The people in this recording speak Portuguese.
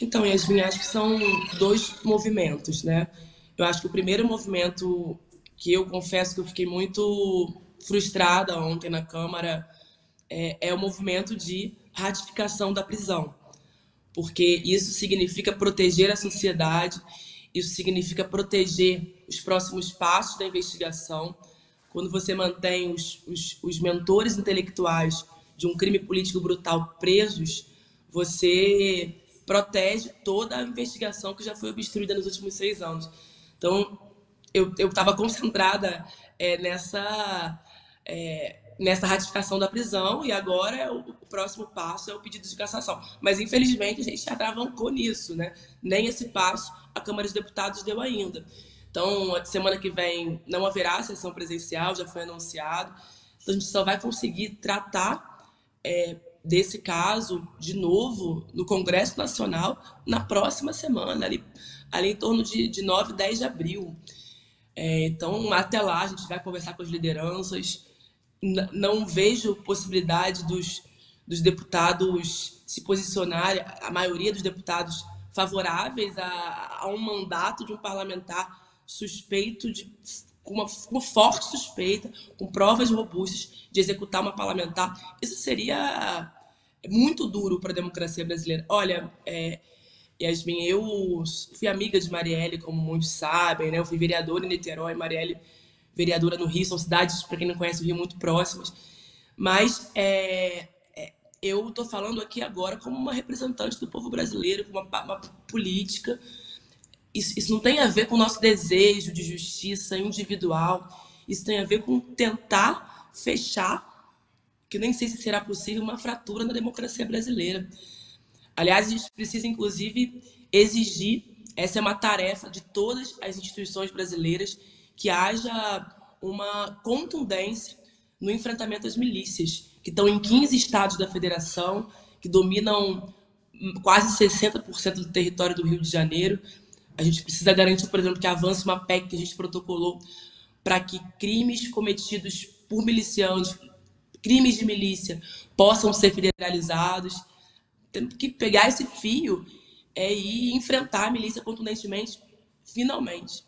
Então, Yasmin, acho que são dois movimentos, né? Eu acho que o primeiro movimento que eu confesso que eu fiquei muito frustrada ontem na Câmara é, é o movimento de ratificação da prisão, porque isso significa proteger a sociedade, isso significa proteger os próximos passos da investigação. Quando você mantém os, os, os mentores intelectuais de um crime político brutal presos, você protege toda a investigação que já foi obstruída nos últimos seis anos. Então, eu estava concentrada é, nessa, é, nessa ratificação da prisão e agora o, o, próximo passo é o pedido de cassação. Mas, infelizmente, a gente já travancou nisso, né? Nem esse passo a Câmara dos Deputados deu ainda. Então, semana que vem não haverá sessão presencial, já foi anunciado. Então, a gente só vai conseguir tratar é, desse caso de novo no Congresso Nacional na próxima semana, ali, ali em torno de, de 9, 10 de abril. É, então, até lá, a gente vai conversar com as lideranças. N não vejo possibilidade dos, dos deputados se posicionarem, a maioria dos deputados favoráveis a, a um mandato de um parlamentar suspeito de com uma, uma, forte suspeita, com provas robustas de executar uma parlamentar. Isso seria muito duro para a democracia brasileira. Olha, é, Yasmin, eu fui amiga de Marielle, como muitos sabem, né? Eu fui vereadora em Niterói, Marielle vereadora no Rio, são cidades, para quem não conhece o Rio, muito próximas. Mas é, é, eu estou falando aqui agora como uma representante do povo brasileiro, como uma, uma política. Isso, isso, não tem a ver com o nosso desejo de justiça individual. Isso tem a ver com tentar fechar, que nem sei se será possível, uma fratura na democracia brasileira. Aliás, a gente precisa, inclusive, exigir, essa é uma tarefa de todas as instituições brasileiras, que haja uma contundência no enfrentamento às milícias, que estão em 15 estados da federação, que dominam quase 60% do território do Rio de Janeiro. A gente precisa garantir, por exemplo, que avance uma PEC que a gente protocolou para que crimes cometidos por milicianos, crimes de milícia, possam ser federalizados temos que pegar esse fio é, e enfrentar a milícia contundentemente, finalmente.